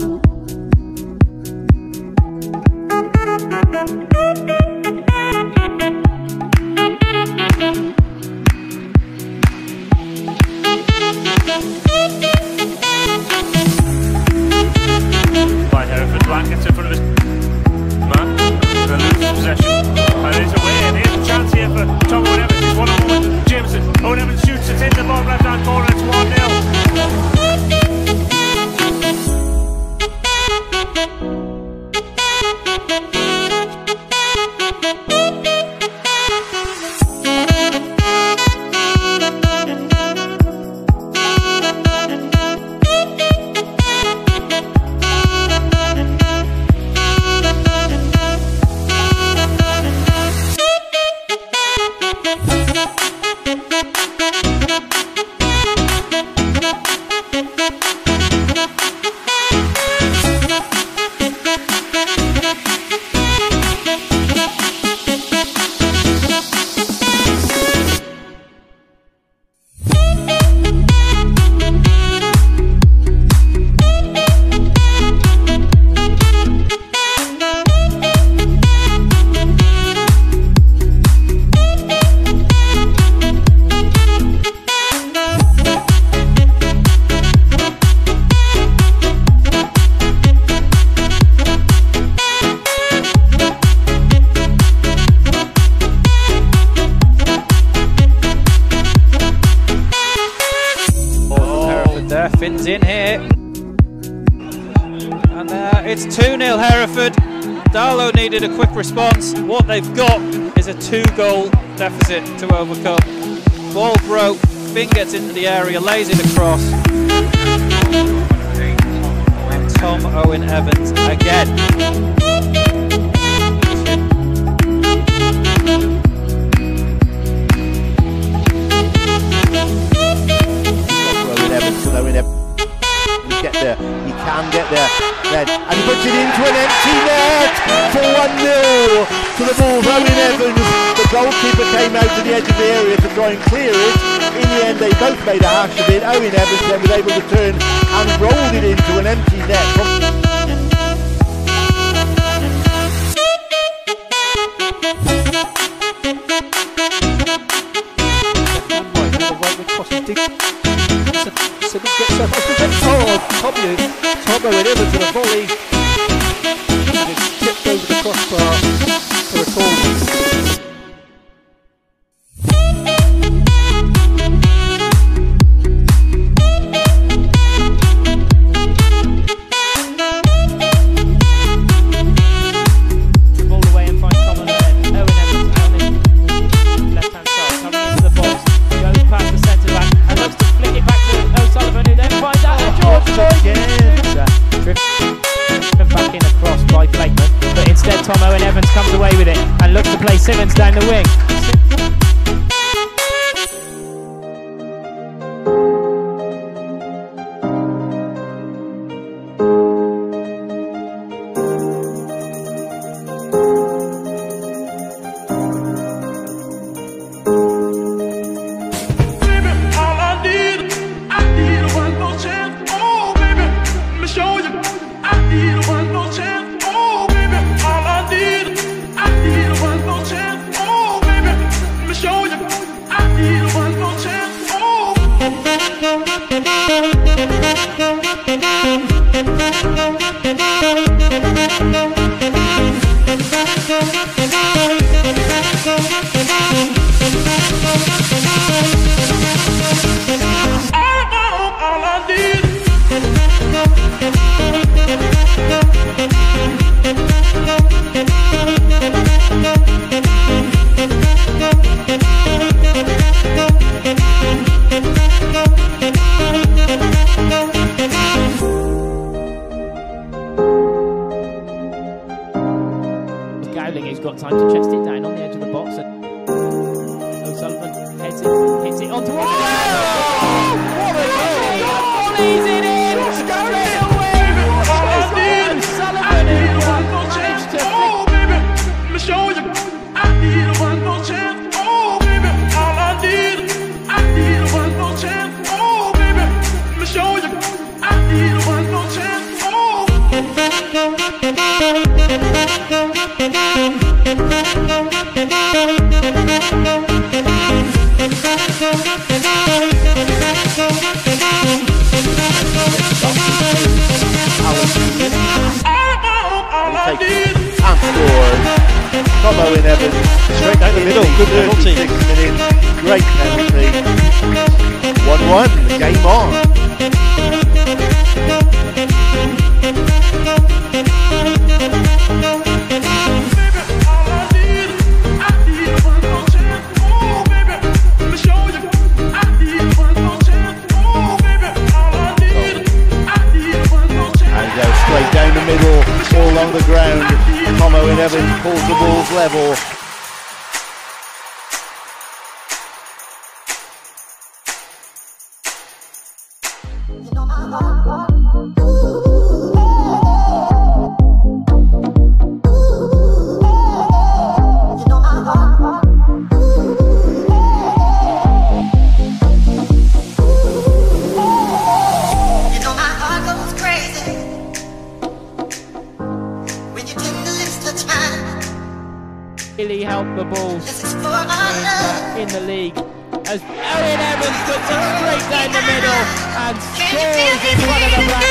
By Hereford there, Finn's in here. And uh, it's 2 0 Hereford. Darlo needed a quick response. What they've got is a two goal deficit to overcome. Ball broke, Finn gets into the area, lays it across. And Tom Owen Evans again. Empty net for 1 0 to the Bulls. Owen Evans, the goalkeeper came out to the edge of the area to try and clear it. In the end, they both made a hash of it. Owen Evans then was able to turn and rolled it into an empty net. From Tom Owen Evans with a volley. And but instead Tom Owen Evans comes away with it and looks to play Simmons down the wing. All White onto Roger a it away! One more chance! Oh baby, let me show you! I need one more chance! Oh baby, all I need! I need one more chance! Oh baby, let me show you! I need one more chance! Oh! Owen Evans. Straight down the middle, good penalty. 36 minutes. Great penalty. 1-1, game on. Baby, all I need, I need one more chance. Baby, let me show you. I need one more chance. Baby, all I need, I need one more chance. And goes straight down the middle, all along the ground. Owen Evans pulls the balls level. Really help the Bulls This is for our love. in the league. As Owen Evans puts it straight down the middle and scores in front of the Blackfriars.